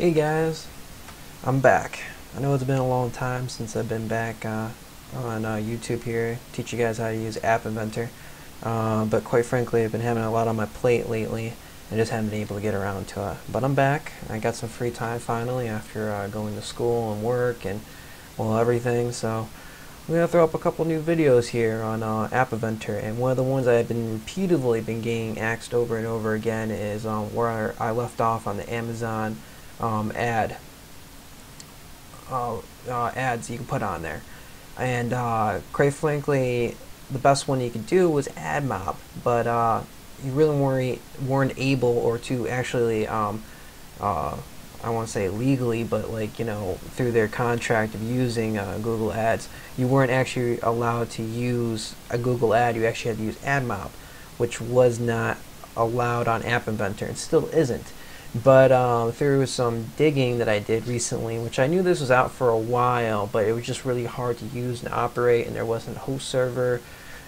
Hey guys, I'm back. I know it's been a long time since I've been back uh, on uh, YouTube here, teach you guys how to use App Inventor. Uh, but quite frankly, I've been having a lot on my plate lately and just haven't been able to get around to it. But I'm back. I got some free time finally after uh, going to school and work and well everything. So I'm gonna throw up a couple new videos here on uh, App Inventor. And one of the ones I've been repeatedly been getting axed over and over again is um, where I left off on the Amazon um, ad uh, uh, ads you can put on there. And uh, quite frankly, the best one you could do was AdMob, but uh, you really weren't weren't able or to actually um, uh, I want to say legally, but like you know through their contract of using uh, Google Ads, you weren't actually allowed to use a Google ad. You actually had to use AdMob, which was not allowed on App Inventor and still isn't. But um, through some digging that I did recently, which I knew this was out for a while, but it was just really hard to use and operate, and there wasn't a host server,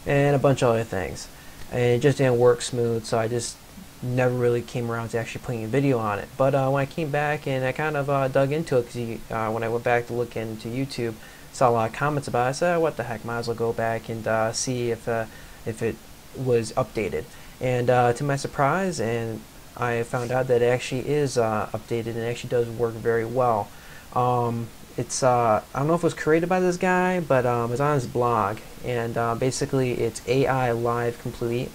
and a bunch of other things, and it just didn't work smooth. So I just never really came around to actually putting a video on it. But uh, when I came back and I kind of uh, dug into it, because uh, when I went back to look into YouTube, saw a lot of comments about it. I said, oh, "What the heck? Might as well go back and uh, see if uh, if it was updated." And uh, to my surprise, and I found out that it actually is updated and actually does work very well. Um, it's I don't know if it was created by this guy, but um, it's on his blog, and basically it's AI Live Complete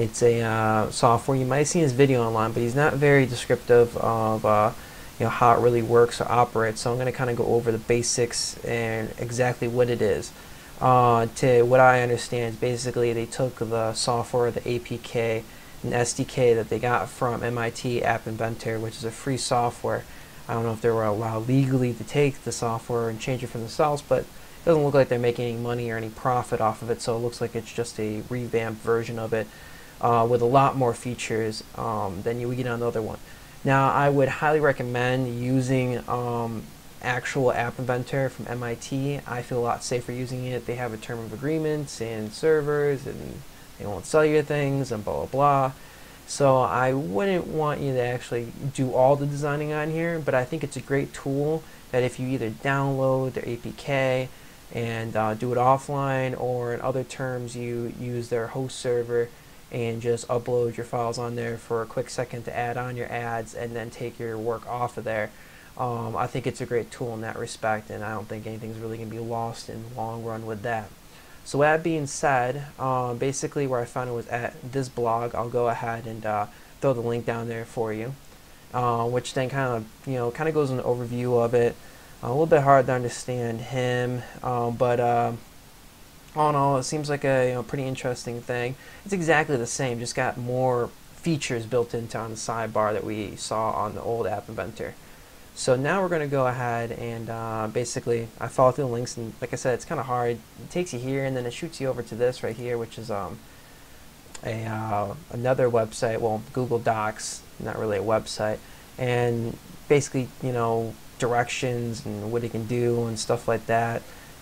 it's a uh, software. You might have seen his video online, but he's not very descriptive of uh, you know how it really works or operates. So I'm going to kind of go over the basics and exactly what it is. Uh, to what I understand, basically they took the software, the APK, and SDK that they got from MIT App Inventor, which is a free software. I don't know if they were allowed legally to take the software and change it for themselves, but it doesn't look like they're making any money or any profit off of it. So it looks like it's just a revamped version of it uh, with a lot more features um, than you would get on the other one. Now, I would highly recommend using um, actual App Inventor from MIT. I feel a lot safer using it. They have a term of agreements and servers, and they won't sell you things, and blah blah blah. So I wouldn't want you to actually do all the designing on here, but I think it's a great tool that if you either download their APK and uh, do it offline, or in other terms, you use their host server and just upload your files on there for a quick second to add on your ads and then take your work off of there. Um, I think it's a great tool in that respect, and I don't think anything's really going to be lost in the long run with that. So with that being said, um, basically where I found it was at this blog. I'll go ahead and uh, throw the link down there for you, uh, which then kind of you know kind of goes an overview of it. a little bit hard to understand him, um, but uh, all in all, it seems like a you know, pretty interesting thing. It's exactly the same, just got more features built into on the sidebar that we saw on the old App Inventor. So now we're going to go ahead and uh, basically I follow through the links and like I said it's kind of hard. It takes you here and then it shoots you over to this right here which is um, a uh, another website, well Google Docs, not really a website, and basically you know directions and what it can do and stuff like that.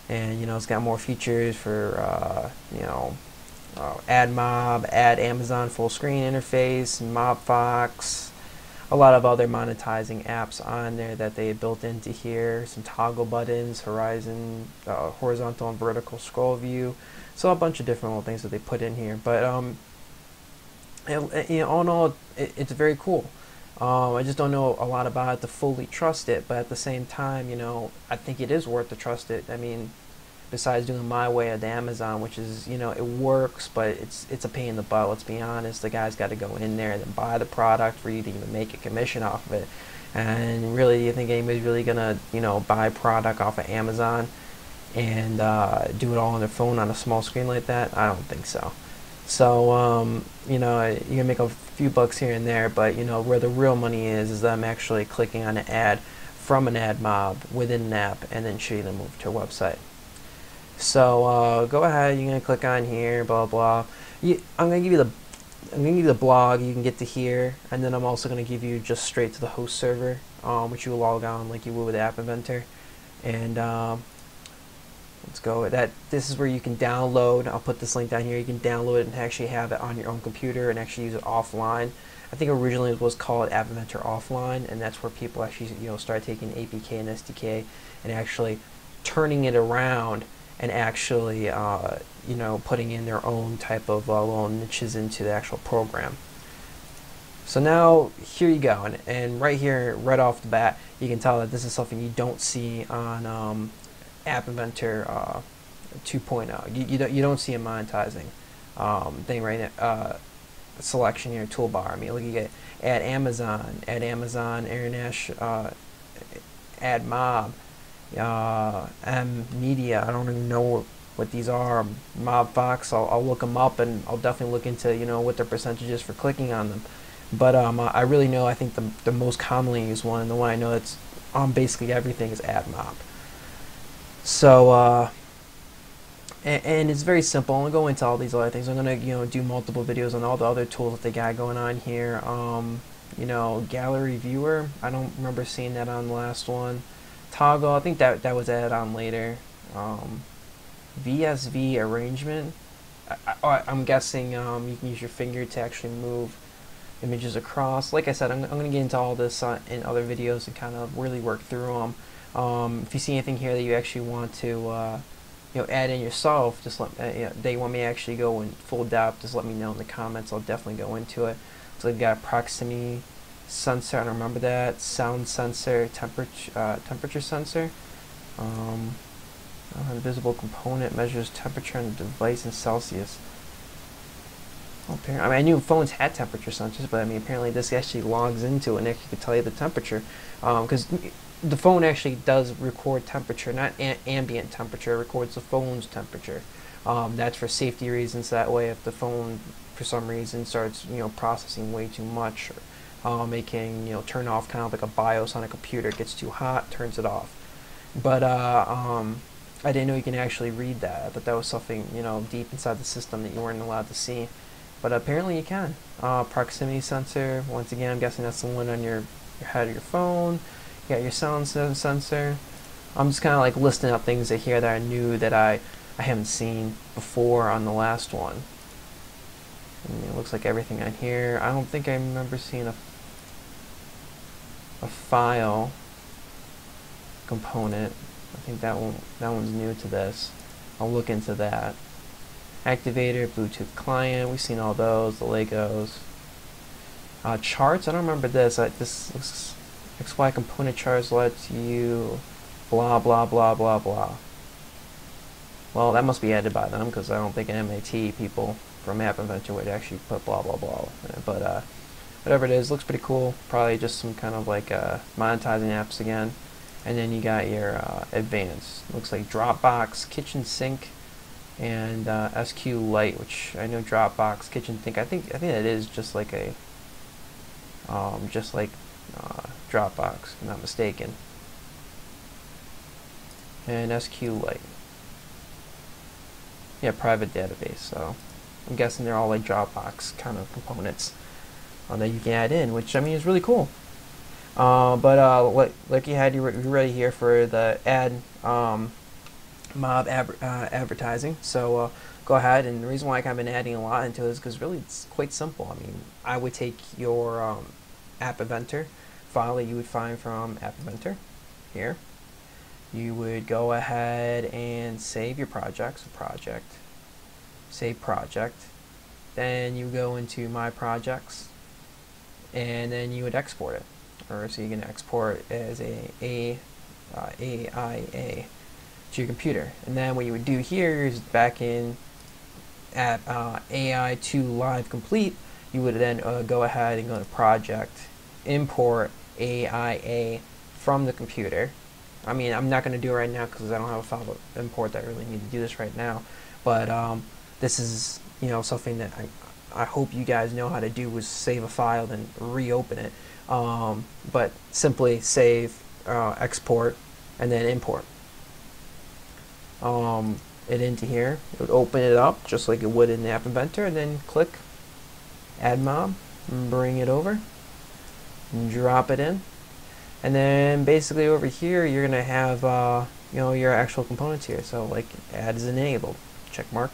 And you know it's got more features for uh, you know uh, AdMob, Ad Amazon full screen interface, MobFox, a lot of other monetizing apps on there that they built into here. Some toggle buttons, horizon, uh, horizontal and vertical scroll view. So a bunch of different little things that they put in here. But um, it, you know, all in all, it, it's very cool. Um, I just don't know a lot about it to fully trust it, but at the same time, you know, I think it is worth to trust it. I mean, besides doing my way at Amazon, which is, you know, it works, but it's it's a pain in the butt. Let's be honest. The guy's got to go in there and then buy the product for you to even make a commission off of it. And really, you think anybody's really gonna, you know, buy product off of Amazon and uh, do it all on their phone on a small screen like that? I don't think so. So, um, you know, you can make a few bucks here and there, but, you know, where the real money is, is them actually clicking on an ad from an AdMob within an app and then shooting them over to a website. So, uh, go ahead, you're to click on here, blah, blah. You, I'm to give you the I'm to give you the blog, you can get to here, and then I'm also going to give you just straight to the host server, um, which you log on like you would with App Inventor. And um, Let's go. That this is where you can download. I'll put this link down here. You can download it and actually have it on your own computer and actually use it offline. I think originally it was called App Inventor Offline, and that's where people actually you know start taking APK and SDK and actually turning it around and actually uh, you know putting in their own type of uh, little niches into the actual program. So now here you go, and, and right here, right off the bat, you can tell that this is something you don't see on um, App Inventor uh, 2.0. You, you, don't, you don't see a monetizing um, thing right now. Uh, selection here, toolbar. I mean, look, you get add Amazon, add Amazon, International, uh, AdMob, uh, M Media. I don't even know what these are. Mobfox. I'll, I'll look them up and I'll definitely look into you know what their percentage is for clicking on them. But um, I really know I think the the most commonly used one and the one I know that's on basically everything is AdMob. So. Uh, and, and, it's very simple. I'm gonna go into all these other things. I'm gonna you know do multiple videos on all the other tools that they got going on here. Um, you know, gallery viewer. I don't remember seeing that on the last one. Toggle. I think that that was added on later. Um, VSV arrangement. I, am guessing um, you can use your finger to actually move images across. Like I said, I'm, I'm going to get into all this uh, in other videos and kind of really work through them. Um, if you see anything here that you actually want to uh, you know, add in yourself, just let uh, you know, they want me to actually go in full depth, just let me know in the comments. I'll definitely go into it. So we've got proximity sensor, I don't remember that, sound sensor, temperature, uh, temperature sensor. Um, uh, invisible component measures temperature on the device in Celsius. Well, I mean, I knew phones had temperature sensors, but I mean, apparently this actually logs into it and actually can tell you the temperature. Because um, the phone actually does record temperature, not ambient temperature. It records the phone's temperature. Um, that's for safety reasons. That way, if the phone, for some reason, starts you know processing way too much, or, it can you know turn off kind of like a BIOS on a computer. It gets too hot, turns it off. But uh, um, I didn't know you can actually read that. I thought that was something you know deep inside the system that you weren't allowed to see. But apparently you can. Uh, proximity sensor. Once again, I'm guessing that's the one on your, your head of your phone you got your sound sensor. I'm just kind of like listing up things that here that I knew that I, I haven't seen before on the last one. And it looks like everything on here. I don't think I remember seeing a, a file component. I think that one that one's new to this. I'll look into that. Activator, Bluetooth client. We've seen all those. The Legos. Uh, charts. I don't remember this. I, this looks XY component charts lets you blah blah blah blah blah. Well, that must be added by them because I don't think MIT people from App Inventor would actually put blah blah blah. But uh, whatever it is, looks pretty cool. Probably just some kind of like uh, monetizing apps again. And then you got your uh, advanced. Looks like Dropbox, Kitchen Sink, and uh, SQLite, which I know Dropbox, Kitchen Sink. I think I think it is just like a um, just like uh, Dropbox, if I'm not mistaken. And SQ SQLite. Yeah, private database, so I'm guessing they're all like Dropbox kind of components uh, that you can add in, which I mean is really cool. Uh, but uh, like, like you had, you are ready here for the ad um, mob uh, advertising. So uh, go ahead, and the reason why I've been adding a lot into it is because really it's quite simple. I mean, I would take your um, App Inventor file that you would find from App Inventor here. You would go ahead and save your project, so project, save project. Then you go into My Projects, and then you would export it. Or so you can export as a, a uh, AIA to your computer. And then what you would do here is back in at uh, AI2 Live Complete, you would then uh, go ahead and go to Project, Import AIA from the computer. I mean, I'm not going to do it right now because I don't have a file import that I really need to do this right now. But um, this is, you know, something that I, I hope you guys know how to do is save a file then reopen it. Um, but simply save, uh, export, and then import. Um, it into here. It would open it up just like it would in the App Inventor, and then click AdMob, and bring it over and drop it in. And then basically over here you're gonna have uh, you know your actual components here. So like add is enabled. Check mark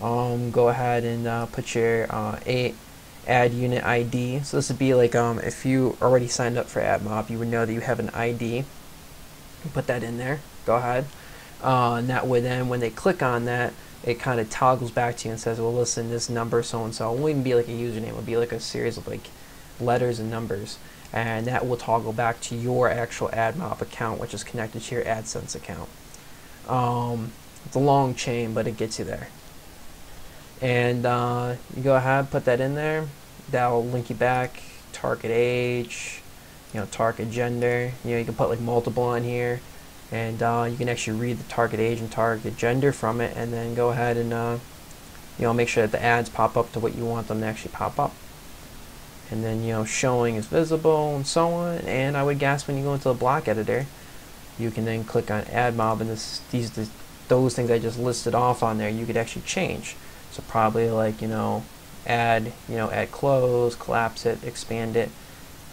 um, go ahead and uh, put your uh, ad unit ID. So this would be like um, if you already signed up for AdMob, you would know that you have an ID. Put that in there. Go ahead. Uh, and that way then when they click on that, it kind of toggles back to you and says, well, listen, this number so-and-so, it won't even be like a username. It'll be like a series of like letters and numbers. And that will toggle back to your actual AdMob account, which is connected to your AdSense account. Um, it's a long chain, but it gets you there. And uh, you go ahead, put that in there. That'll link you back, target age, you know, target gender. You know, you can put like multiple on here. And uh, you can actually read the target age and target gender from it. And then go ahead and uh, you know make sure that the ads pop up to what you want them to actually pop up. And then you know showing is visible and so on. And I would guess when you go into the block editor you can then click on AdMob and this, these the, those things I just listed off on there you could actually change so probably like you know add you know add close collapse it expand it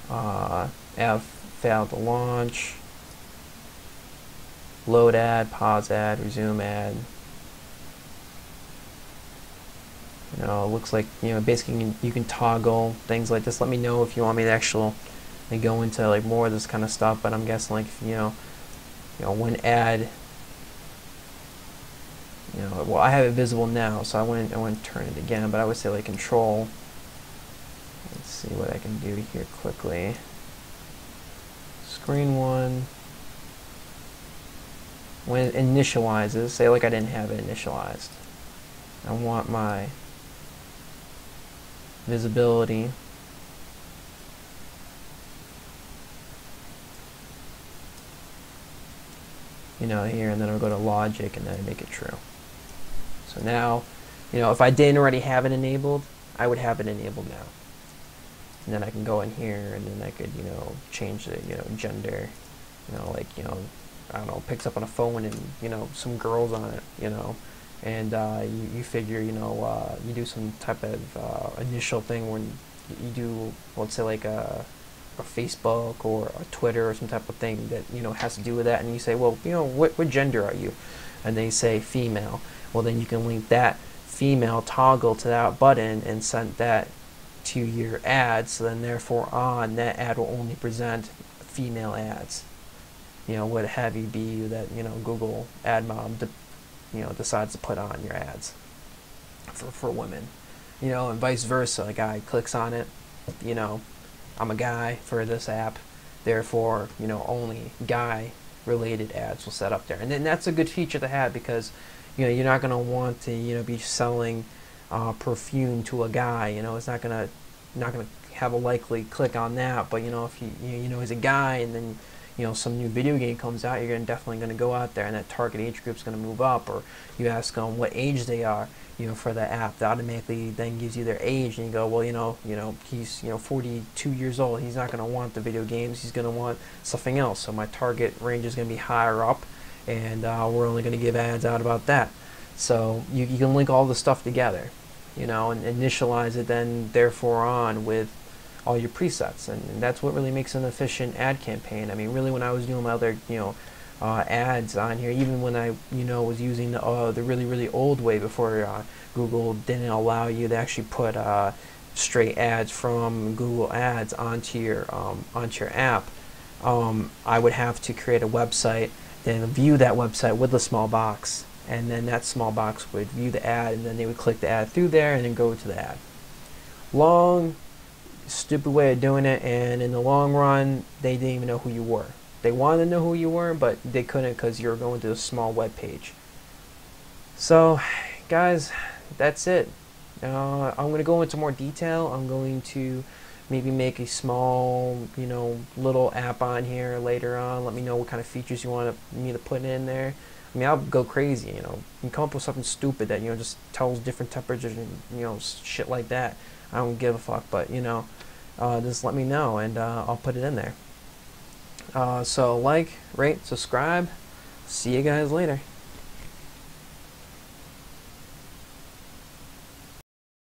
uh, have failed to launch load ad, pause ad, resume ad. You know, it looks like, you know, basically you can, you can toggle things like this. Let me know if you want me to actually go into like more of this kind of stuff, but I'm guessing like, you know, you know, when ad, you know, well, I have it visible now, so I wouldn't, I wouldn't turn it again, but I would say like control, let's see what I can do here quickly. Screen one, when it initializes, say like I didn't have it initialized, I want my visibility. You know here and then I'll go to logic and then I make it true so now you know if I didn't already have it enabled I would have it enabled now and then I can go in here and then I could you know change the you know gender you know like you know I don't know, picks up on a phone and, you know, some girls on it, you know, and uh, you, you figure, you know, uh, you do some type of uh, initial thing when you do, let's say like a, a, Facebook or a Twitter or some type of thing that, you know, has to do with that, and you say, well, you know, what, what gender are you? And they say female. Well, then you can link that female toggle to that button and send that to your ad, so then therefore on, that ad will only present female ads you know, what have you be that, you know, Google AdMob, de- you know, decides to put on your ads for, for women. You know, and vice versa. A guy clicks on it, you know, I'm a guy for this app, therefore, you know, only guy related ads will set up there. And then that's a good feature to have because, you know, you're not going to want to, you know, be selling uh, perfume to a guy, you know, it's not going to, not going to have a likely click on that, but, you know, if you, you know, he's a guy and then, you know some new video game comes out, you're gonna definitely going to go out there and that target age group's going to move up. Or you ask them what age they are, you know, for the app. That automatically then gives you their age, and you go, well, you know, you know, he's you know 42 years old. He's not going to want the video games. He's going to want something else. So my target range is going to be higher up, and uh, we're only going to give ads out about that. So you, you can link all the stuff together, you know, and initialize it then therefore on with all your presets, and, and, that's what really makes an efficient ad campaign. I mean, really, when I was doing my other, you know, uh, ads on here, even when I, you know, was using the uh, the really really old way before uh, Google didn't allow you to actually put uh, straight ads from Google Ads onto your um, onto your app, um, I would have to create a website, then view that website with a small box, and then that small box would view the ad, and then they would click the ad through there, and then go to the ad. Long stupid way of doing it, and in the long run, they didn't even know who you were. They wanted to know who you were, but they couldn't because you were going to a small web page. So, guys, that's it. Uh, I'm going to go into more detail. I'm going to maybe make a small, you know, little app on here later on. Let me know what kind of features you want me to put in there. I mean, I'll go crazy, you know. You come up with something stupid that, you know, just tells different temperatures and, you know, shit like that. I don't give a fuck, but, you know, uh, just let me know and uh, I'll put it in there. Uh, so like, rate, subscribe. See you guys later.